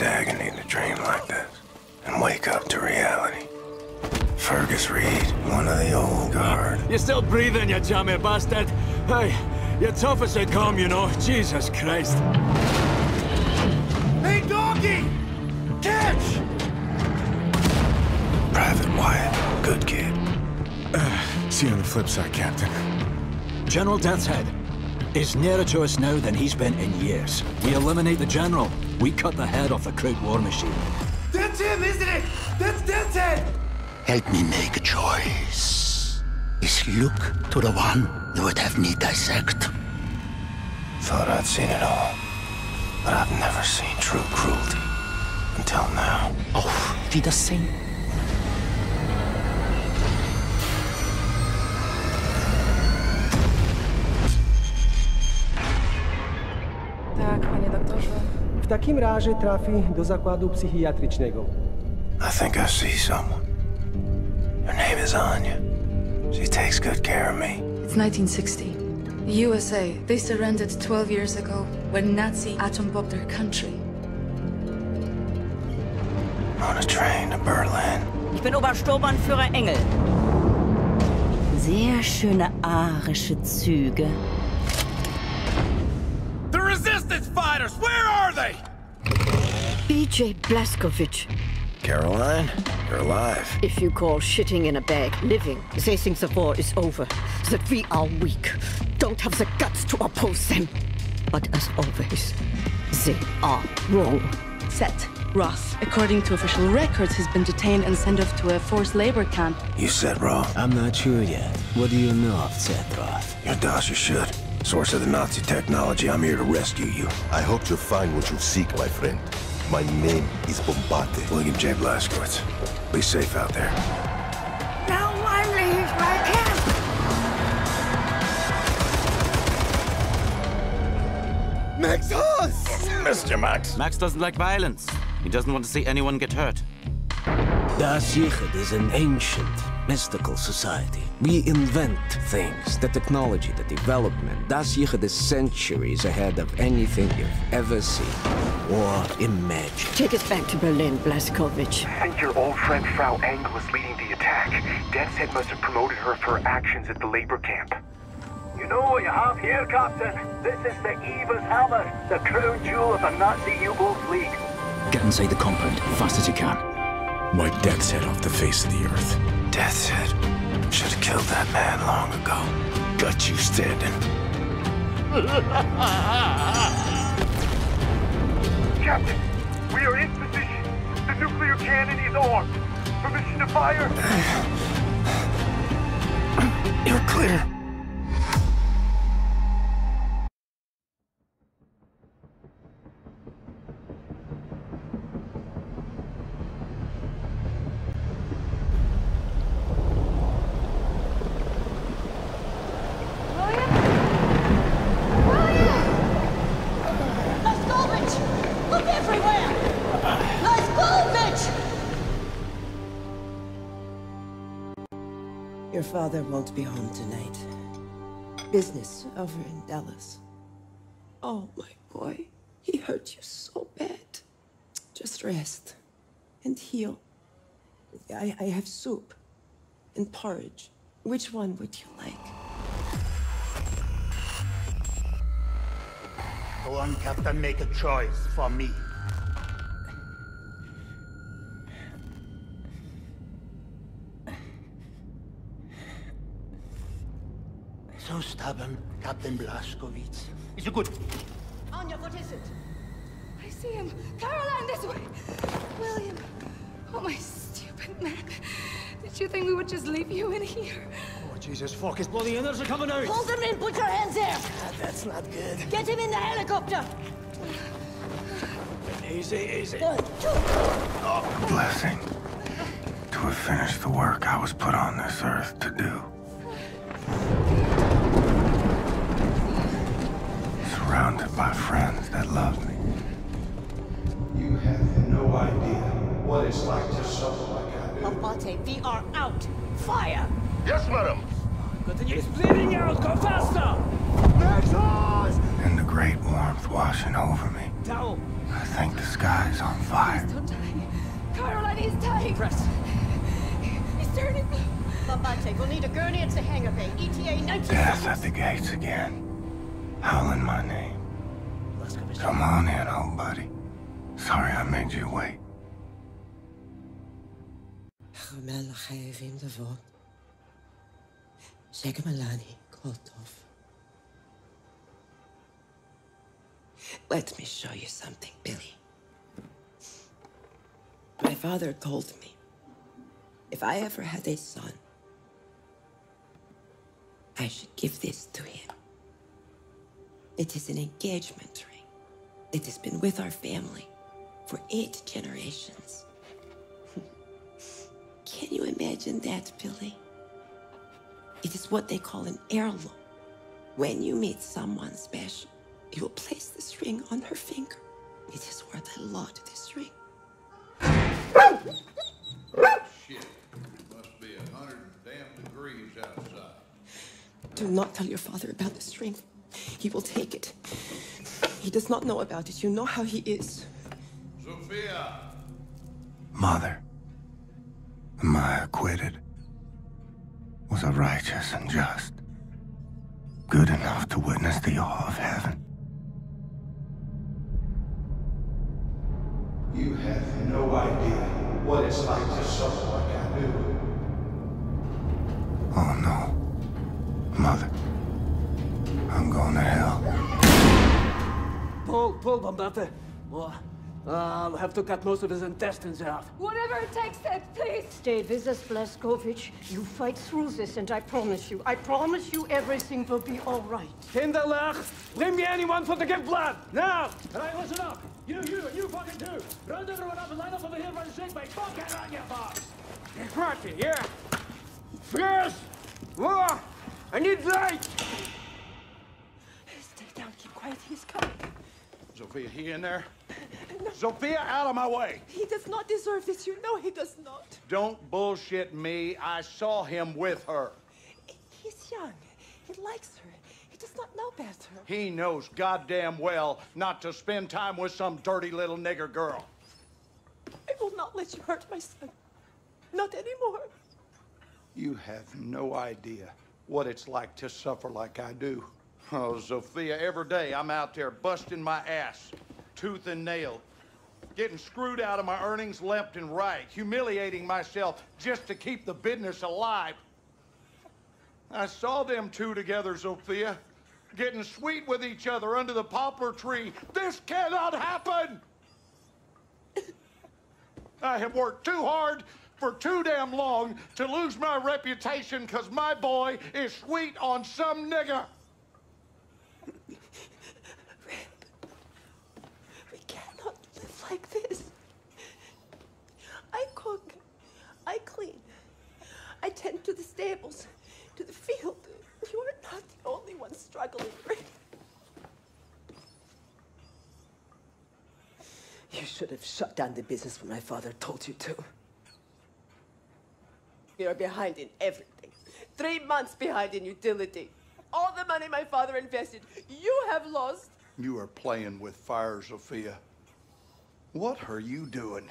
It's agony to dream like this and wake up to reality. Fergus Reed, one of the old guard. You're still breathing, you jammy bastard. Hey, you're tough as they come, you know. Jesus Christ. Hey, doggy! Catch! Private Wyatt, good kid. Uh, see you on the flip side, Captain. General Deathshead is nearer to us now than he's been in years. We eliminate the General. We cut the head off the Kraut war machine. That's him, isn't it? That's Deathshead! Help me make a choice. Is Luke to the one you would have me dissect? Thought I'd seen it all. But I've never seen true cruelty. Until now. Oh, Auf Wiedersehen. Tak, takim razie trafi do zakładu psychiatrycznego. I think I see someone. Her name is Anya. She takes good care of me. It's 1960. The USA, they surrendered 12 years ago when Nazi atom bombed their country. On a train to Berlin. Ich bin Obersturmbannführer Engel. Sehr schöne arische Züge. BJ Blazkowicz. Caroline, you're alive. If you call shitting in a bag living, they think the war is over, that we are weak, don't have the guts to oppose them. But as always, they are wrong. Set Roth, according to official records, has been detained and sent off to a forced labor camp. You said Roth. I'm not sure yet. What do you know of Set Roth? Your Dasha should. Source of the Nazi technology, I'm here to rescue you. I hope you'll find what you seek, my friend. My name is Bombate. William J. Blazkowicz. Be safe out there. No one leaves my camp! Max Hass! Mr. Max. Max doesn't like violence. He doesn't want to see anyone get hurt. Da'at Yichud is an ancient, mystical society. We invent things, the technology, the development. Da'at Yichud is centuries ahead of anything you've ever seen or imagined. Take us back to Berlin, Blazkowicz. I think your old friend Frau Engel is leading the attack. Deathshead must have promoted her for her actions at the labor camp. You know what you have here, Captain? This is the Eva's Hammer, the crown jewel of the Nazi U-boat fleet. Get inside the compound, fast as you can. Wipe Deathshead off the face of the earth. Deathshead. Should have killed that man long ago. Got you standing. Captain, we are in position. The nuclear cannon is armed. Permission to fire? You're clear. Father won't be home tonight. Business over in Dallas. Oh, my boy. He hurt you so bad. Just rest and heal. I, I have soup and porridge. Which one would you like? Go on, Captain, make a choice for me. So stubborn, Captain Blazkowicz. Is it good? Anya, what is it? I see him. Caroline, this way! William. Oh, my stupid man. Did you think we would just leave you in here? Oh, Jesus, fuck, his bloody innards are coming out! Hold him in! Put your hands there! Ah, that's not good. Get him in the helicopter! Easy, easy. Oh, blessing. To have finished the work I was put on this earth to do. Surrounded by friends that love me. You have no idea what it's like to suffer like I do. Abate, we are out. Fire! Yes, madam. He's bleeding out! Go faster! And the great warmth washing over me. Towel! I think the sky's on fire. Don't die. Caroline, he's dying. Press. He's turning blue. Bombate, we'll need a gurney at the hangar bay. ETA 19 Death at the gates again. Howling my name. Come on in, old buddy. Sorry I made you wait. Let me show you something, Billy. My father told me if I ever had a son, I should give this to him. It is an engagement ring. It has been with our family for eight generations. Can you imagine that, Billy? It is what they call an heirloom. When you meet someone special, you will place this ring on her finger. It is worth a lot, this ring. Shit. Must be a hundred damn degrees outside. Do not tell your father about this ring. He will take it. He does not know about it. You know how he is. Sophia! Mother, am I acquitted? Was I righteous and just? Good enough to witness the awe of heaven? You have no idea what it's like to suffer like I do. Oh no. Pull, pull, Bombate. Oh, I'll have to cut most of his intestines out. Whatever it takes, Ted, please. Stay with us, Blazkowicz. You fight through this, and I promise you, I promise you everything will be all right. Kinderlach, bring me anyone for to give blood, now! All right, listen up. You, you, and you fucking too. Run to the run up and line up over here by the sick Fuck, Fucking on your box. Party, yeah. Yes! Whoa! I need light! Stay down, keep quiet. He's coming. Sophia, he in there? Sophia, out of my way! He does not deserve this. You know he does not. Don't bullshit me. I saw him with her. He's young. He likes her. He does not know better. He knows goddamn well not to spend time with some dirty little nigger girl. I will not let you hurt my son. Not anymore. You have no idea what it's like to suffer like I do. Oh, Sophia, every day I'm out there busting my ass, tooth and nail, getting screwed out of my earnings left and right, humiliating myself just to keep the business alive. I saw them two together, Sophia, getting sweet with each other under the poplar tree. This cannot happen! I have worked too hard for too damn long to lose my reputation because my boy is sweet on some nigger. We cannot live like this. I cook. I clean. I tend to the stables, to the field. You are not the only one struggling, Rip. You should have shut down the business when my father told you to. Are behind in everything. Three months behind in utility. All the money my father invested, you have lost. You are playing with fire, Sophia. What are you doing?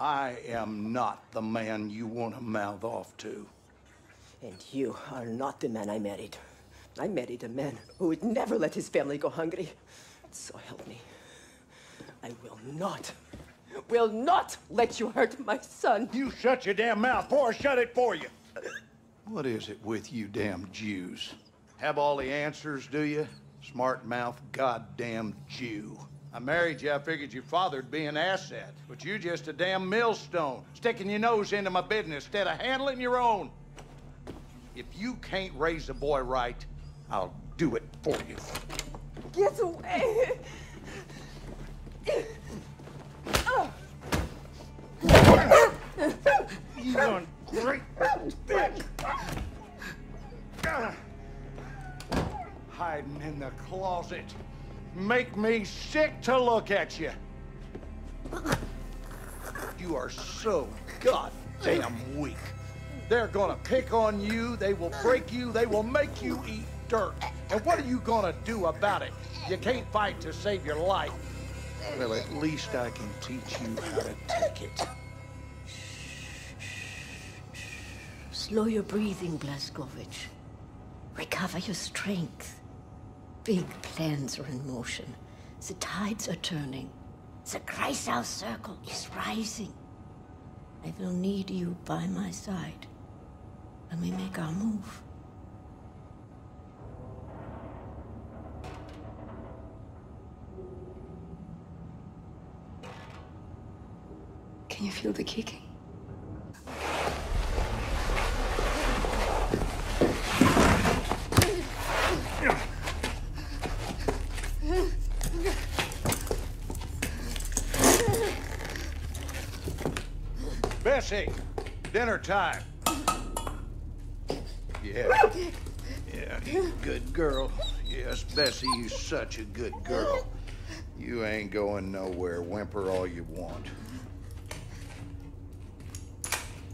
I am not the man you want to mouth off to. And you are not the man I married. I married a man who would never let his family go hungry. So help me. I will not, will not let you hurt my son. You shut your damn mouth before I shut it for you. What is it with you damn Jews? Have all the answers, do you? Smart mouth goddamn Jew. I married you, I figured your father'd be an asset. But you just a damn millstone, sticking your nose into my business instead of handling your own. If you can't raise a boy right, I'll do it for you. Get away! You done great bitch. Hiding in the closet. Make me sick to look at you. You are so goddamn weak. They're gonna pick on you, they will break you, they will make you eat dirt. And what are you gonna do about it? You can't fight to save your life. Well, at least I can teach you how to take it. Slow your breathing, Blazkowicz. Recover your strength. Big plans are in motion. The tides are turning. The Kreisau circle is rising. I will need you by my side when we make our move. Can you feel the kicking? Bessie, dinner time. Yeah. Yeah, good girl. Yes, Bessie, you such a good girl. You ain't going nowhere. Whimper all you want.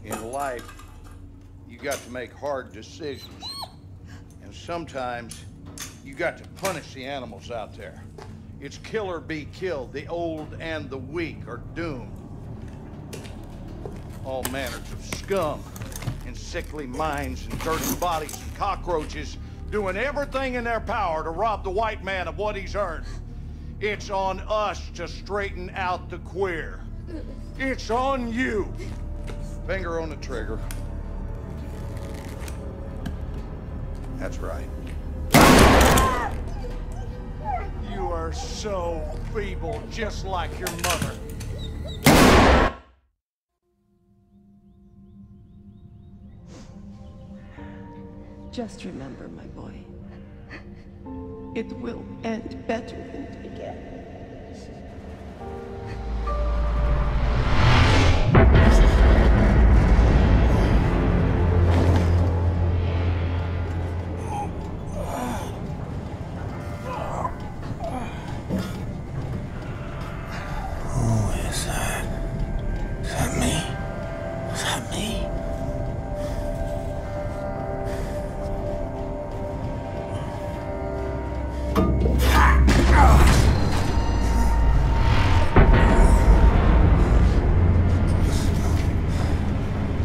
In life, you got to make hard decisions. And sometimes, you got to punish the animals out there. It's kill or be killed. The old and the weak are doomed. All manners of scum and sickly minds and dirty bodies and cockroaches doing everything in their power to rob the white man of what he's earned. It's on us to straighten out the queer. It's on you. Finger on the trigger. That's right. You are so feeble, just like your mother. Just remember, my boy. It will end better than it began.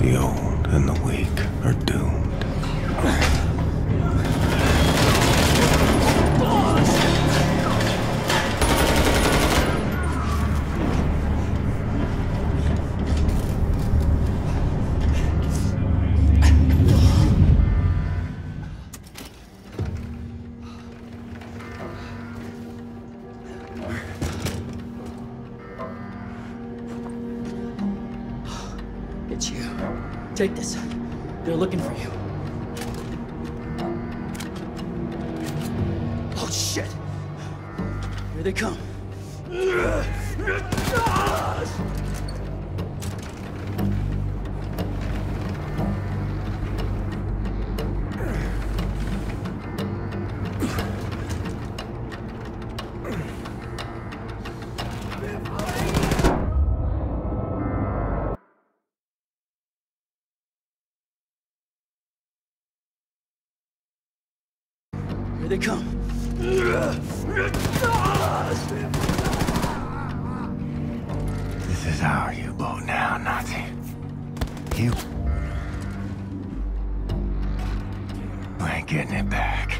The old and the weak are doomed. It's you. Take this. They're looking for you. Oh, shit! Here they come. They come. This is our U-boat now, Nazi. You... You ain't getting it back.